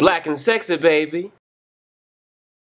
Black and sexy, baby.